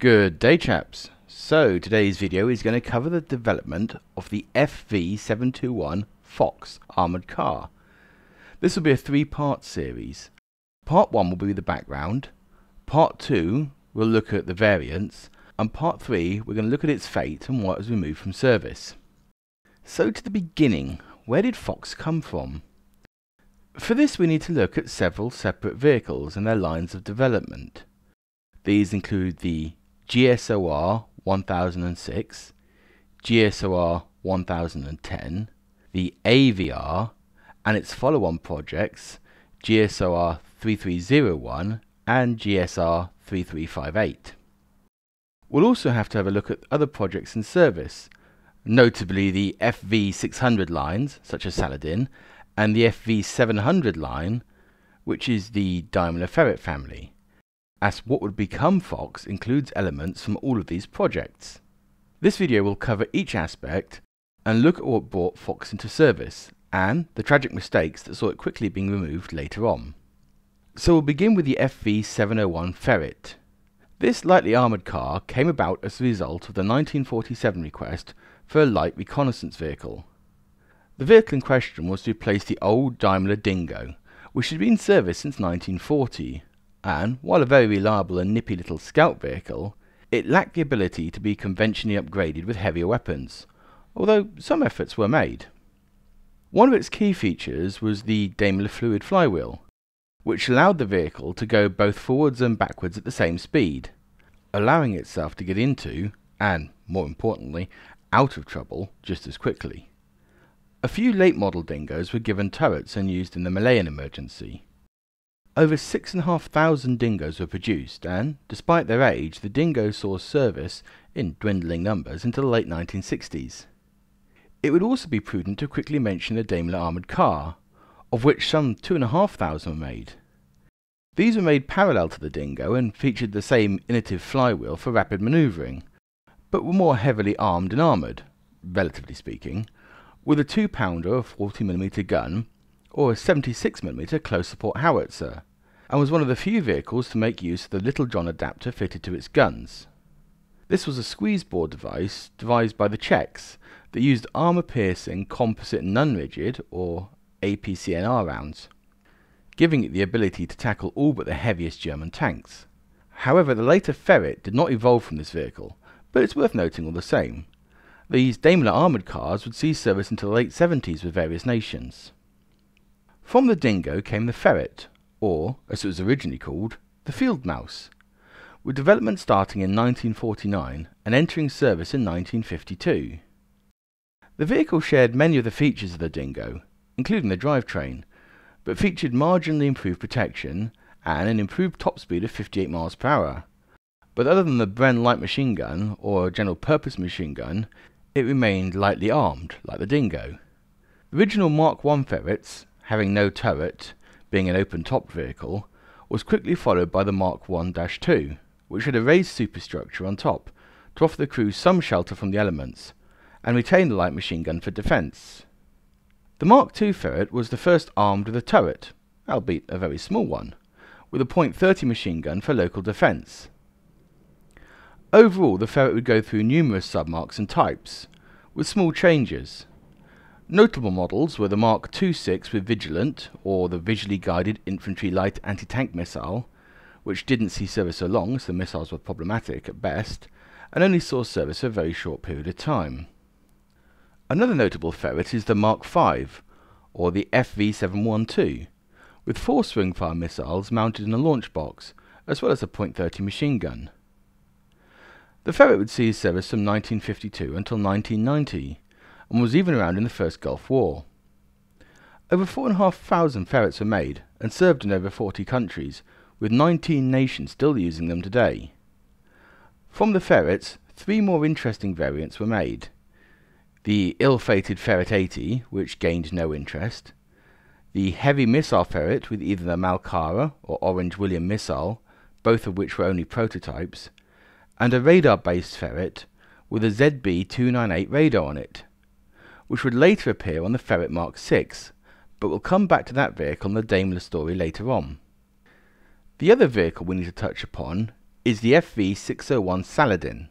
Good day chaps. So today's video is going to cover the development of the FV721 Fox armoured car. This will be a three part series. Part 1 will be the background, Part 2 will look at the variants, and Part 3 we're going to look at its fate and what has removed from service. So to the beginning, where did Fox come from? For this we need to look at several separate vehicles and their lines of development. These include the GSOR 1006, GSOR 1010, the AVR, and its follow-on projects GSOR 3301 and GSR 3358. We'll also have to have a look at other projects in service, notably the FV600 lines, such as Saladin, and the FV700 line, which is the Daimler Ferret family, as what would become Fox includes elements from all of these projects. This video will cover each aspect and look at what brought Fox into service, and the tragic mistakes that saw it quickly being removed later on. So we'll begin with the FV701 Ferret. This lightly armoured car came about as a result of the 1947 request for a light reconnaissance vehicle. The vehicle in question was to replace the old Daimler Dingo, which had been in service since 1940, and, while a very reliable and nippy little scout vehicle, it lacked the ability to be conventionally upgraded with heavier weapons, although some efforts were made. One of its key features was the Daimler Fluid flywheel, which allowed the vehicle to go both forwards and backwards at the same speed, allowing itself to get into, and more importantly, out of trouble just as quickly. A few late model dingoes were given turrets and used in the Malayan emergency. Over 6,500 dingoes were produced, and, despite their age, the dingo saw service in dwindling numbers until the late 1960s. It would also be prudent to quickly mention the Daimler armoured car, of which some 2,500 were made. These were made parallel to the Dingo and featured the same innovative flywheel for rapid manoeuvring, but were more heavily armed and armoured, relatively speaking, with a 2 pounder 40mm gun or a 76mm close support howitzer, and was one of the few vehicles to make use of the Little John adapter fitted to its guns. This was a squeeze bore device devised by the Czechs that used armour-piercing composite non-rigid, or APCNR rounds, giving it the ability to tackle all but the heaviest German tanks. However, the later Ferret did not evolve from this vehicle, but it's worth noting all the same. These Daimler armoured cars would see service until the late 70s with various nations. From the Dingo came the Ferret, or, as it was originally called, the Field Mouse, with development starting in 1949 and entering service in 1952. The vehicle shared many of the features of the Dingo, including the drivetrain, but featured marginally improved protection and an improved top speed of 58 miles per hour. But other than the Bren light machine gun or general purpose machine gun, it remained lightly armed, like the Dingo. The original Mark I ferrets, having no turret, being an open top vehicle, was quickly followed by the Mark I-2, which had a raised superstructure on top to offer the crew some shelter from the elements, and retain the light machine gun for defence. The Mark II ferret was the first armed with a turret, albeit a very small one, with a .30 machine gun for local defence. Overall, the ferret would go through numerous submarks and types, with small changes. Notable models were the Mark II-6 with Vigilant, or the Visually Guided Infantry Light Anti-Tank Missile, which didn't see service so long, so the missiles were problematic at best, and only saw service for a very short period of time. Another notable ferret is the Mark V, or the FV712, with four swing-fire missiles mounted in a launch box, as well as a .30 machine gun. The ferret would see service from 1952 until 1990, and was even around in the First Gulf War. Over 4,500 ferrets were made and served in over 40 countries, with 19 nations still using them today. From the ferrets, three more interesting variants were made the ill-fated Ferret 80, which gained no interest, the heavy missile ferret with either the Malkara or Orange William missile, both of which were only prototypes, and a radar-based ferret with a ZB-298 radar on it, which would later appear on the Ferret Mark VI, but we'll come back to that vehicle in the Daimler story later on. The other vehicle we need to touch upon is the FV601 Saladin.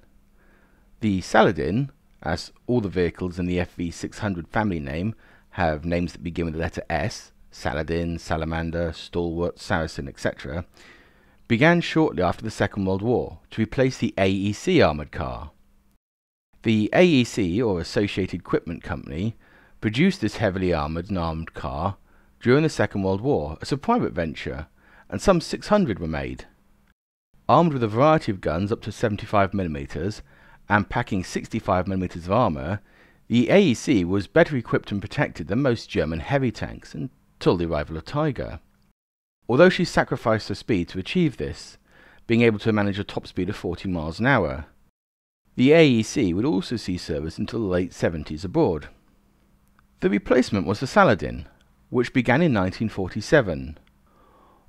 The Saladin, as all the vehicles in the FV600 family name have names that begin with the letter S, Saladin, Salamander, Stalwart, Saracen, etc., began shortly after the Second World War to replace the AEC armoured car. The AEC, or Associated Equipment Company, produced this heavily armoured and armed car during the Second World War as a private venture, and some 600 were made. Armed with a variety of guns up to 75mm and packing 65mm of armour, the AEC was better equipped and protected than most German heavy tanks until the arrival of Tiger. Although she sacrificed her speed to achieve this, being able to manage a top speed of 40 miles an hour, the AEC would also see service until the late 70s abroad. The replacement was the Saladin, which began in 1947.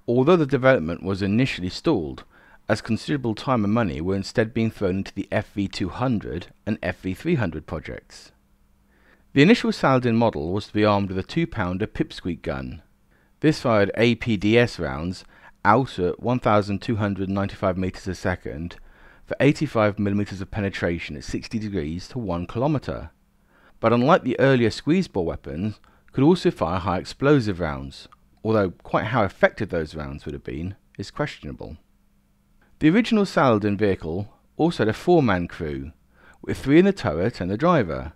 Although the development was initially stalled, as considerable time and money were instead being thrown into the FV200 and FV300 projects. The initial Saladin model was to be armed with a 2-pounder pipsqueak gun. This fired APDS rounds out at 1295 meters a second for 85 millimeters of penetration at 60 degrees to 1 kilometer. But unlike the earlier squeeze bore weapons, could also fire high explosive rounds, although quite how effective those rounds would have been is questionable. The original Saladin vehicle also had a four-man crew, with three in the turret and the driver,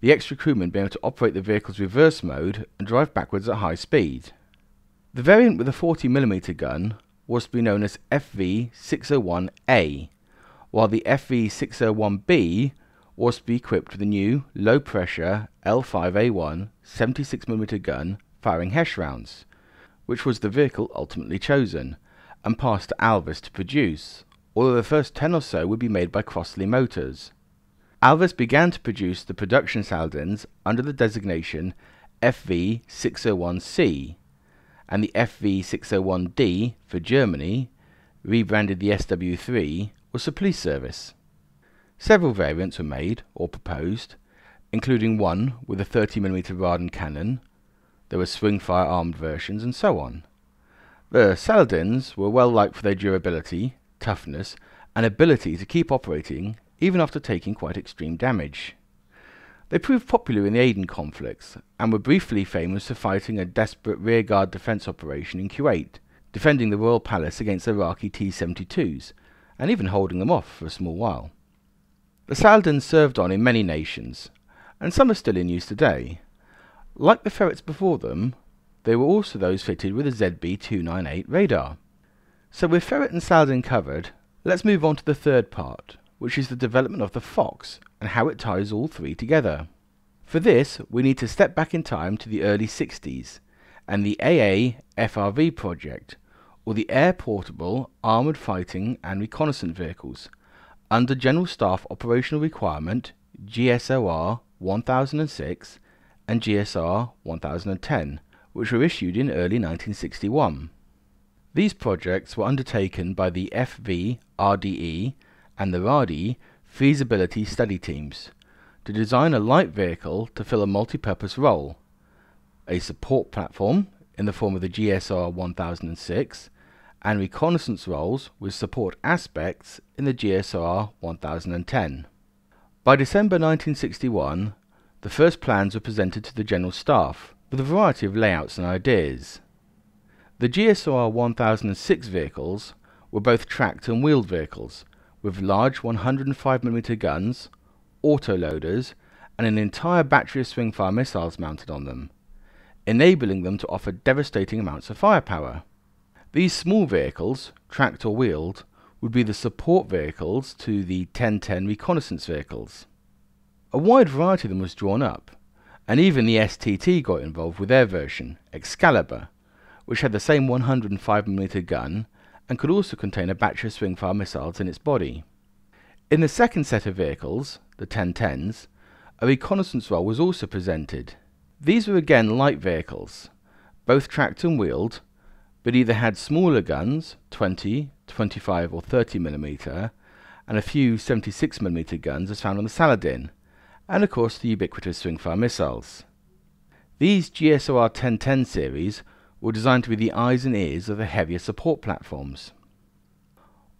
the extra crewmen being able to operate the vehicle's reverse mode and drive backwards at high speed. The variant with a 40mm gun was to be known as FV601A, while the FV601B was to be equipped with a new low-pressure L5A1 76mm gun firing HESH rounds, which was the vehicle ultimately chosen, and passed to Alvis to produce, although the first 10 or so would be made by Crossley Motors. Alvis began to produce the production Saladins under the designation FV601C, and the FV601D for Germany, rebranded the SW3, was the police service. Several variants were made or proposed, including one with a 30mm RARDEN cannon, there were swing-fire armed versions, and so on. The Saladins were well liked for their durability, toughness, and ability to keep operating even after taking quite extreme damage. They proved popular in the Aden conflicts, and were briefly famous for fighting a desperate rearguard defence operation in Kuwait, defending the royal palace against Iraqi T-72s, and even holding them off for a small while. The Saladins served on in many nations, and some are still in use today. Like the ferrets before them, they were also those fitted with a ZB298 radar. So with ferret and Saladin covered, let's move on to the third part, which is the development of the Fox and how it ties all three together. For this, we need to step back in time to the early 60s and the AA FRV project, or the Air Portable Armoured Fighting and Reconnaissance Vehicles, under General Staff Operational Requirement GSOR 1006 and GSR 1010, which were issued in early 1961. These projects were undertaken by the FV RDE and the RARDE feasibility study teams to design a light vehicle to fill a multi-purpose role, a support platform in the form of the GSR 1006, and reconnaissance roles with support aspects in the GSR 1010. By December 1961, the first plans were presented to the General Staff with a variety of layouts and ideas. The GSR 1006 vehicles were both tracked and wheeled vehicles with large 105mm guns, autoloaders, and an entire battery of swing-fire missiles mounted on them, enabling them to offer devastating amounts of firepower. These small vehicles, tracked or wheeled, would be the support vehicles to the 1010 reconnaissance vehicles. A wide variety of them was drawn up, and even the STT got involved with their version, Excalibur, which had the same 105mm gun and could also contain a battery of swing-fire missiles in its body. In the second set of vehicles, the 1010s, a reconnaissance role was also presented. These were again light vehicles, both tracked and wheeled, but either had smaller guns, 20, 25 or 30 mm, and a few 76 mm guns as found on the Saladin, and of course the ubiquitous swing-fire missiles. These GSOR 1010 series were designed to be the eyes and ears of the heavier support platforms.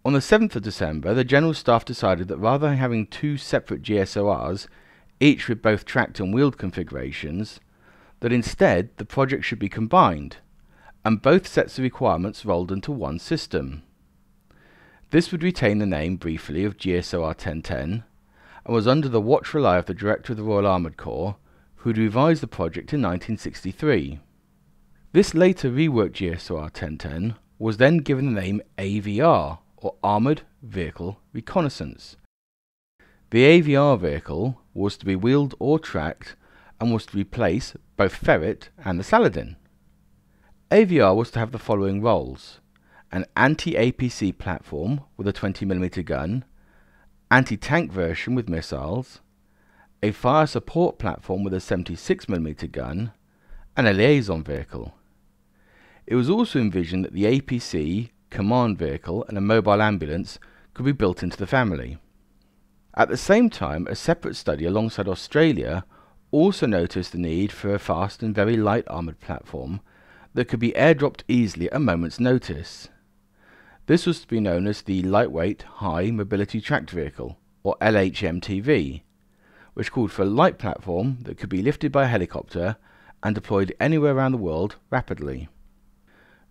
On the 7th of December, the General Staff decided that rather than having two separate GSORs, each with both tracked and wheeled configurations, that instead the project should be combined, and both sets of requirements rolled into one system. This would retain the name briefly of GSOR 1010, and was under the watchful eye of the Director of the Royal Armoured Corps, who had revised the project in 1963. This later reworked GSOR 1010 was then given the name AVR, or Armoured Vehicle Reconnaissance. The AVR vehicle was to be wheeled or tracked and was to replace both Ferret and the Saladin. AVR was to have the following roles an anti APC platform with a 20mm gun, anti tank version with missiles, a fire support platform with a 76mm gun, and a liaison vehicle. It was also envisioned that the APC, command vehicle, and a mobile ambulance could be built into the family. At the same time, a separate study alongside Australia also noticed the need for a fast and very light armoured platform that could be airdropped easily at a moment's notice. This was to be known as the Lightweight High Mobility Tracked Vehicle, or LHMTV, which called for a light platform that could be lifted by a helicopter and deployed anywhere around the world rapidly.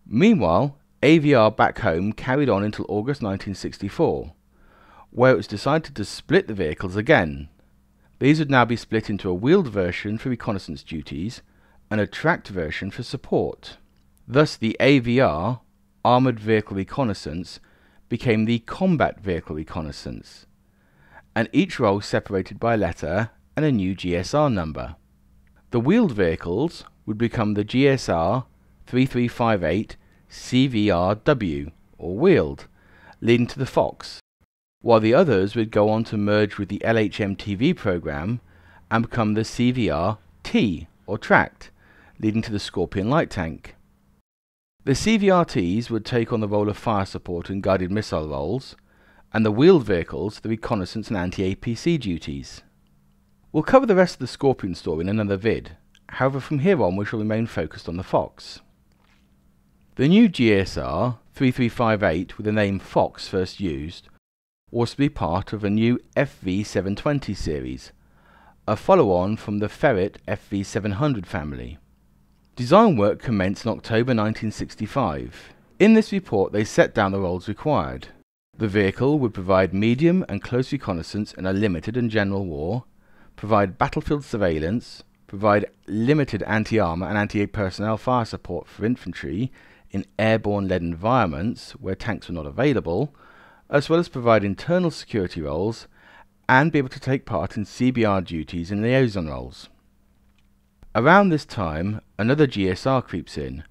Meanwhile, AVR back home carried on until August 1964, where it was decided to split the vehicles again. These would now be split into a wheeled version for reconnaissance duties and a tracked version for support. Thus the AVR, Armoured Vehicle Reconnaissance, became the Combat Vehicle Reconnaissance, and each role separated by letter and a new GSR number. The wheeled vehicles would become the GSR 3358 CVRW, or wheeled, leading to the Fox, while the others would go on to merge with the LHMTV program and become the CVR-T, or tracked, leading to the Scorpion light tank. The CVRTs would take on the role of fire support and guided missile roles, and the wheeled vehicles the reconnaissance and anti-APC duties. We'll cover the rest of the Scorpion story in another vid, however from here on we shall remain focused on the Fox. The new GSR 3358 with the name Fox first used was to be part of a new FV720 series, a follow-on from the Ferret FV700 family. Design work commenced in October 1965. In this report they set down the roles required. The vehicle would provide medium and close reconnaissance in a limited and general war, provide battlefield surveillance, provide limited anti-armor and anti-personnel fire support for infantry in airborne-led environments where tanks were not available, as well as provide internal security roles and be able to take part in CBR duties and liaison roles. Around this time, another GSR creeps in,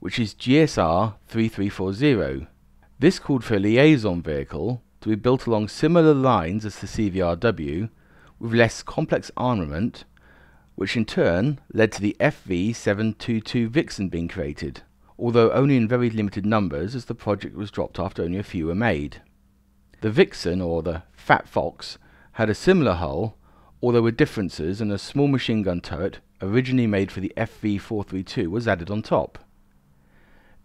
which is GSR 3340. This called for a liaison vehicle to be built along similar lines as the CVRW, with less complex armament, which in turn led to the FV 722 Vixen being created, although only in very limited numbers as the project was dropped after only a few were made. The Vixen, or the Fat Fox, had a similar hull, although with differences and a small machine gun turret originally made for the FV432 was added on top.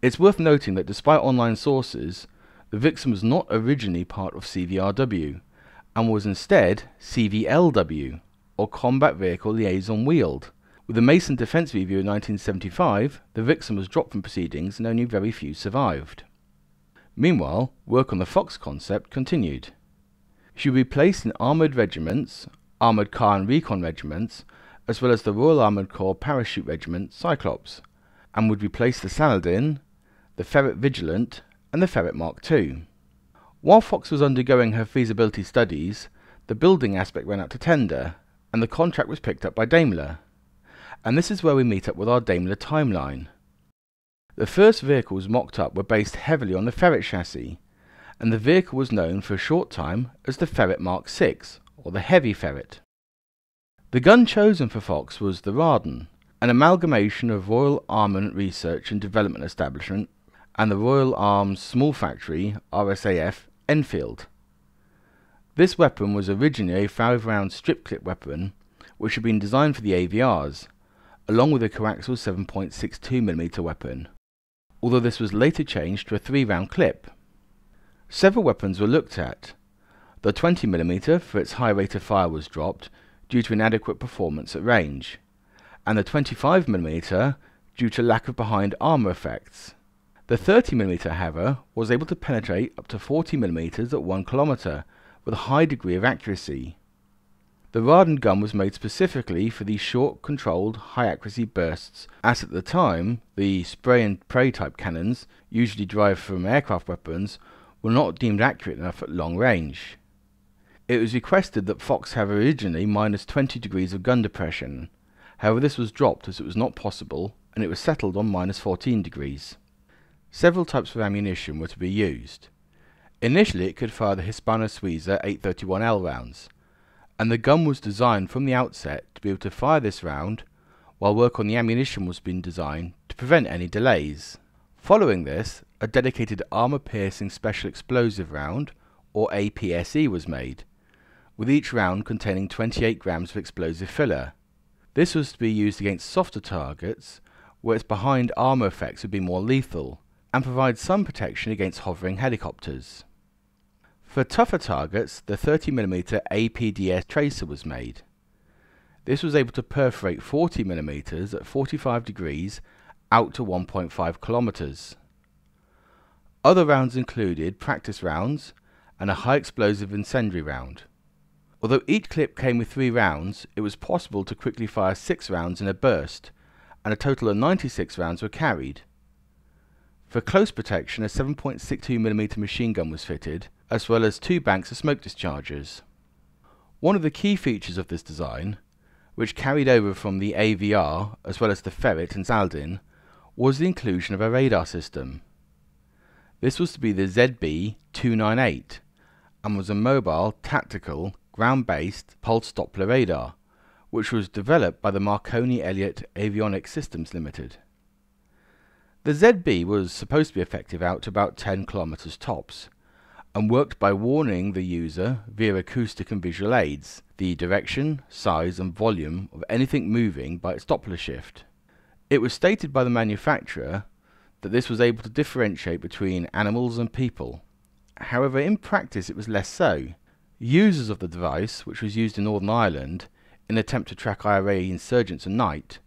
It's worth noting that despite online sources, the Vixen was not originally part of CVRW, and was instead CVLW, or Combat Vehicle Liaison Wheeled. With the Mason Defense Review in 1975, the Vixen was dropped from proceedings and only very few survived. Meanwhile, work on the Fox concept continued. She would be placed in armoured regiments, armoured car and recon regiments, as well as the Royal Armoured Corps Parachute Regiment Cyclops, and would replace the Saladin, the Ferret Vigilant, and the Ferret Mark II. While Fox was undergoing her feasibility studies, the building aspect went out to tender, and the contract was picked up by Daimler. And this is where we meet up with our Daimler timeline. The first vehicles mocked up were based heavily on the Ferret chassis, and the vehicle was known for a short time as the Ferret Mark VI, or the Heavy Ferret. The gun chosen for Fox was the RARDEN, an amalgamation of Royal Armament Research and Development Establishment and the Royal Arms Small Factory, RSAF, Enfield. This weapon was originally a 5 round strip clip weapon which had been designed for the AVRs, along with a coaxial 7.62mm weapon although this was later changed to a 3 round clip. Several weapons were looked at. The 20mm for its high rate of fire was dropped due to inadequate performance at range, and the 25mm due to lack of behind armour effects. The 30mm, however, was able to penetrate up to 40mm at 1 km with a high degree of accuracy. The RARDEN gun was made specifically for these short, controlled, high accuracy bursts, as at the time the spray and pray type cannons, usually derived from aircraft weapons, were not deemed accurate enough at long range. It was requested that Fox have originally minus 20 degrees of gun depression. However, this was dropped as it was not possible, and it was settled on minus 14 degrees. Several types of ammunition were to be used. Initially, it could fire the Hispano Suiza 831L rounds and the gun was designed from the outset to be able to fire this round while work on the ammunition was being designed to prevent any delays. Following this, a dedicated armor-piercing special explosive round, or APSE, was made, with each round containing 28 grams of explosive filler. This was to be used against softer targets, where its behind armor effects would be more lethal, and provide some protection against hovering helicopters. For tougher targets, the 30mm APDS tracer was made. This was able to perforate 40mm at 45 degrees out to 1.5 kilometers. Other rounds included practice rounds and a high explosive incendiary round. Although each clip came with three rounds, it was possible to quickly fire six rounds in a burst, and a total of 96 rounds were carried. For close protection, a 7.62mm machine gun was fitted, as well as two banks of smoke dischargers. One of the key features of this design, which carried over from the AVR as well as the Ferret and Saladin, was the inclusion of a radar system. This was to be the ZB-298 and was a mobile, tactical, ground-based pulse Doppler radar, which was developed by the Marconi Elliott Avionics Systems Limited. The ZB was supposed to be effective out to about 10 kilometers tops, and worked by warning the user via acoustic and visual aids the direction, size and volume of anything moving by its Doppler shift. It was stated by the manufacturer that this was able to differentiate between animals and people. However, in practice it was less so. Users of the device, which was used in Northern Ireland in an attempt to track IRA insurgents at night,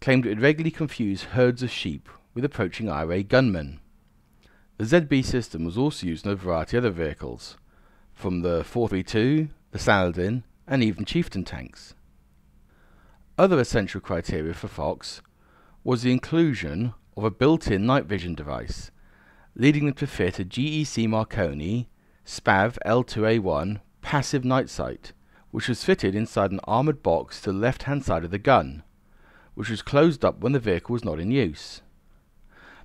claimed it would regularly confuse herds of sheep with approaching IRA gunmen. The ZB system was also used in a variety of other vehicles, from the 432, the Saladin, and even Chieftain tanks. Other essential criteria for Fox was the inclusion of a built-in night vision device, leading them to fit a GEC Marconi SPAV L2A1 passive night sight, which was fitted inside an armoured box to the left-hand side of the gun, which was closed up when the vehicle was not in use.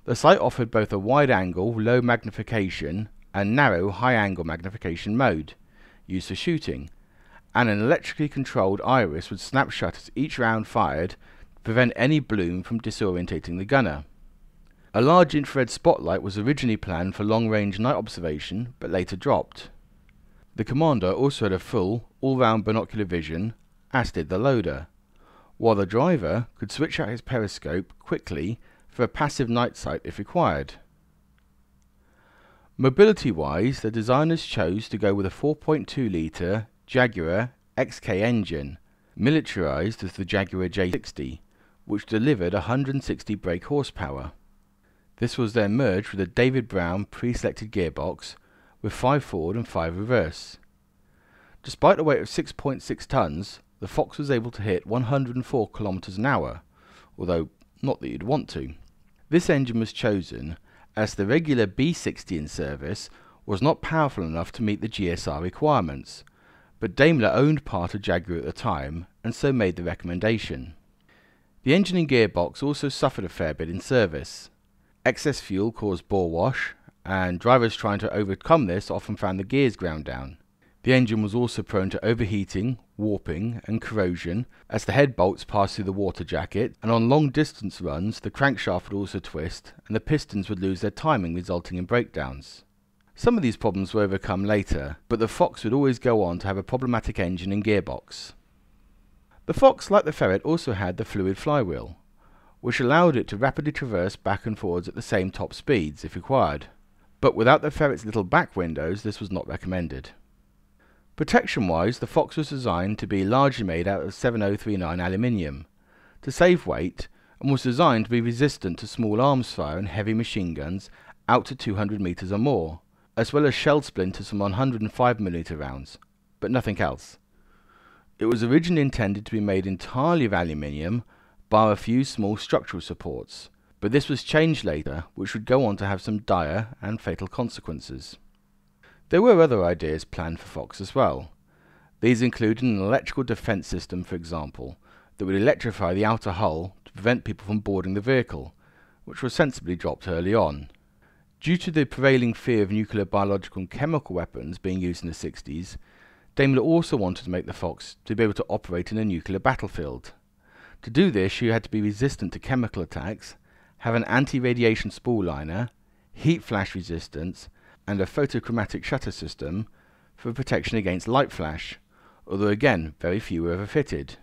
The sight offered both a wide-angle low magnification and narrow high-angle magnification mode, used for shooting, and an electrically controlled iris would snap shut as each round fired to prevent any bloom from disorientating the gunner. A large infrared spotlight was originally planned for long-range night observation, but later dropped. The commander also had a full, all-round binocular vision, as did the loader, while the driver could switch out his periscope quickly for a passive night sight if required. Mobility-wise, the designers chose to go with a 4.2 litre Jaguar XK engine, militarized as the Jaguar J60, which delivered 160 brake horsepower. This was then merged with a David Brown pre-selected gearbox with 5 forward and 5 reverse. Despite a weight of 6.6 tonnes, the Fox was able to hit 104 km an hour, although not that you'd want to. This engine was chosen as the regular B60 in service was not powerful enough to meet the GSR requirements, but Daimler owned part of Jaguar at the time and so made the recommendation. The engine and gearbox also suffered a fair bit in service. Excess fuel caused bore wash, and drivers trying to overcome this often found the gears ground down. The engine was also prone to overheating, warping, and corrosion as the head bolts passed through the water jacket, and on long distance runs the crankshaft would also twist and the pistons would lose their timing, resulting in breakdowns. Some of these problems were overcome later, but the Fox would always go on to have a problematic engine and gearbox. The Fox, like the Ferret, also had the fluid flywheel, which allowed it to rapidly traverse back and forwards at the same top speeds if required. But without the ferret's little back windows this was not recommended. Protection wise, the Fox was designed to be largely made out of 7039 aluminium to save weight and was designed to be resistant to small arms fire and heavy machine guns out to 200 metres or more, as well as shell splinters from 105mm rounds, but nothing else. It was originally intended to be made entirely of aluminium, bar a few small structural supports, but this was changed later, which would go on to have some dire and fatal consequences. There were other ideas planned for Fox as well. These included an electrical defence system, for example, that would electrify the outer hull to prevent people from boarding the vehicle, which was sensibly dropped early on. Due to the prevailing fear of nuclear, biological, and chemical weapons being used in the 60s, Daimler also wanted to make the Fox to be able to operate in a nuclear battlefield. To do this, you had to be resistant to chemical attacks, have an anti-radiation spool liner, heat flash resistance, and a photochromatic shutter system for protection against light flash, although again very few were ever fitted.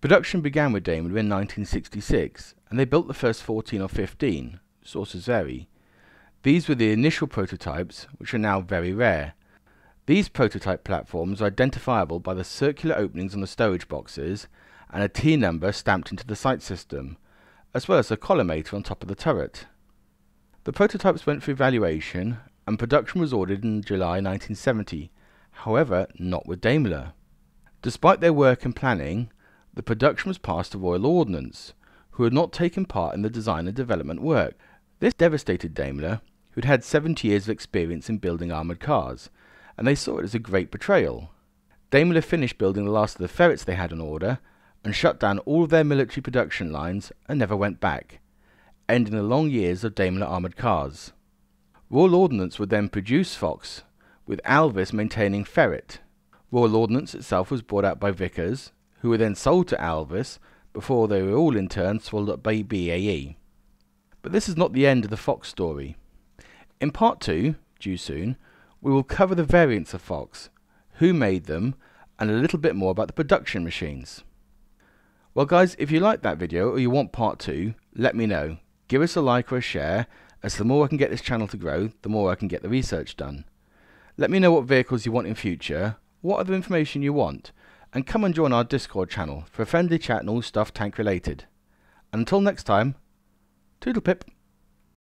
Production began with Daimler in 1966, and they built the first 14 or 15, sources vary. These were the initial prototypes, which are now very rare. These prototype platforms are identifiable by the circular openings on the stowage boxes and a T number stamped into the sight system, as well as a collimator on top of the turret. The prototypes went for evaluation and production was ordered in July 1970, however not with Daimler. Despite their work and planning, the production was passed to Royal Ordnance, who had not taken part in the design and development work. This devastated Daimler, who'd had 70 years of experience in building armoured cars, and they saw it as a great betrayal. Daimler finished building the last of the ferrets they had on order, and shut down all of their military production lines and never went back, ending the long years of Daimler armoured cars. Royal Ordnance would then produce Fox, with Alvis maintaining Ferret. Royal Ordnance itself was bought out by Vickers, who were then sold to Alvis before they were all in turn swallowed up by BAE. But this is not the end of the Fox story. In part 2, due soon, we will cover the variants of Fox, who made them, and a little bit more about the production machines. Well guys, if you liked that video or you want part 2, let me know. Give us a like or a share, as the more I can get this channel to grow, the more I can get the research done. Let me know what vehicles you want in future, what other information you want, and come and join our Discord channel for a friendly chat and all stuff tank related. Until next time, toodle pip.